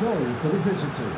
goal for the visitors.